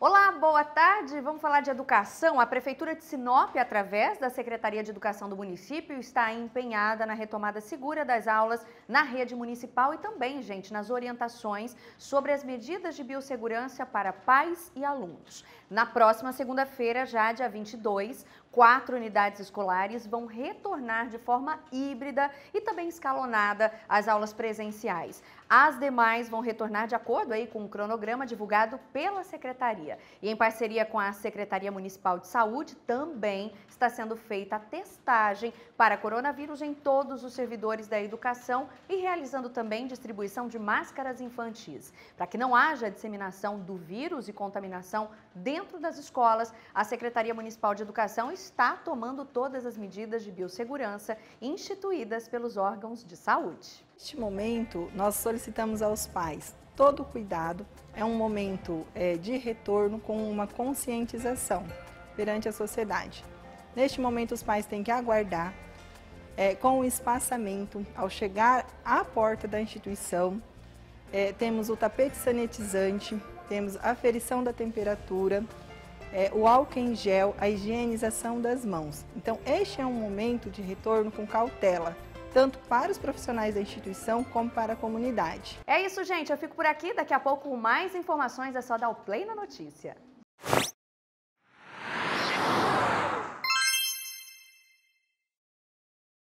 Olá, boa tarde. Vamos falar de educação. A Prefeitura de Sinop, através da Secretaria de Educação do município, está empenhada na retomada segura das aulas na rede municipal e também, gente, nas orientações sobre as medidas de biossegurança para pais e alunos. Na próxima segunda-feira, já dia 22, quatro unidades escolares vão retornar de forma híbrida e também escalonada às aulas presenciais. As demais vão retornar de acordo aí com o cronograma divulgado pela Secretaria. E em parceria com a Secretaria Municipal de Saúde, também está sendo feita a testagem para coronavírus em todos os servidores da educação e realizando também distribuição de máscaras infantis. Para que não haja disseminação do vírus e contaminação dentro das escolas, a Secretaria Municipal de Educação está tomando todas as medidas de biossegurança instituídas pelos órgãos de saúde. Neste momento, nós solicitamos aos pais todo cuidado. É um momento é, de retorno com uma conscientização perante a sociedade. Neste momento, os pais têm que aguardar é, com o espaçamento ao chegar à porta da instituição. É, temos o tapete sanitizante, temos a aferição da temperatura, é, o álcool em gel, a higienização das mãos. Então, este é um momento de retorno com cautela tanto para os profissionais da instituição como para a comunidade. É isso, gente. Eu fico por aqui. Daqui a pouco, mais informações é só dar o play na notícia.